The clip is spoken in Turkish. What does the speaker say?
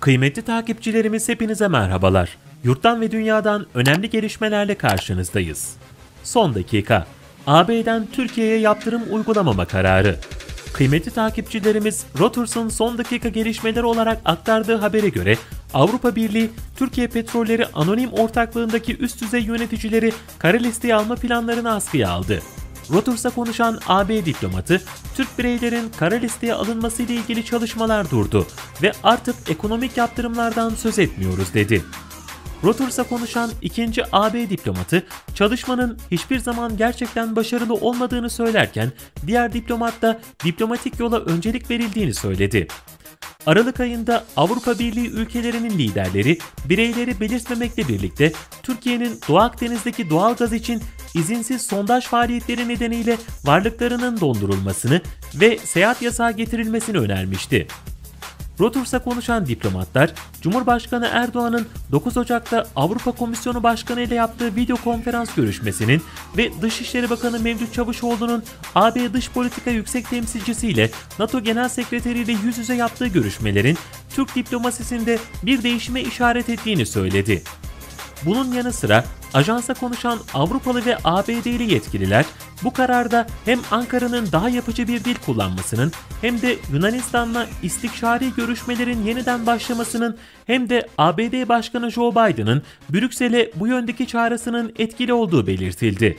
Kıymetli takipçilerimiz hepinize merhabalar. Yurttan ve dünyadan önemli gelişmelerle karşınızdayız. Son dakika. AB'den Türkiye'ye yaptırım uygulamama kararı. Kıymetli takipçilerimiz Reuters'ın son dakika gelişmeleri olarak aktardığı habere göre Avrupa Birliği, Türkiye Petrolleri Anonim Ortaklığındaki üst düzey yöneticileri kara listeye alma planlarını askıya aldı. Reuters'a konuşan AB diplomatı, Türk bireylerin kara listeye alınması ile ilgili çalışmalar durdu ve artık ekonomik yaptırımlardan söz etmiyoruz dedi. Reuters'a konuşan ikinci AB diplomatı çalışmanın hiçbir zaman gerçekten başarılı olmadığını söylerken diğer diplomat da diplomatik yola öncelik verildiğini söyledi. Aralık ayında Avrupa Birliği ülkelerinin liderleri bireyleri belirtmemekle birlikte Türkiye'nin Doğu Akdeniz'deki doğal gaz için izinsiz sondaj faaliyetleri nedeniyle varlıklarının dondurulmasını ve seyahat yasağı getirilmesini önermişti. Reuters'a konuşan diplomatlar, Cumhurbaşkanı Erdoğan'ın 9 Ocak'ta Avrupa Komisyonu Başkanı ile yaptığı video konferans görüşmesinin ve Dışişleri Bakanı Mevlüt Çavuşoğlu'nun AB Dış Politika Yüksek Temsilcisi ile NATO Genel Sekreteri ile yüz yüze yaptığı görüşmelerin Türk diplomasisinde bir değişime işaret ettiğini söyledi. Bunun yanı sıra ajansa konuşan Avrupalı ve ABD'li yetkililer bu kararda hem Ankara'nın daha yapıcı bir dil kullanmasının hem de Yunanistan'la istikşari görüşmelerin yeniden başlamasının hem de ABD Başkanı Joe Biden'ın Brüksel'e bu yöndeki çağrısının etkili olduğu belirtildi.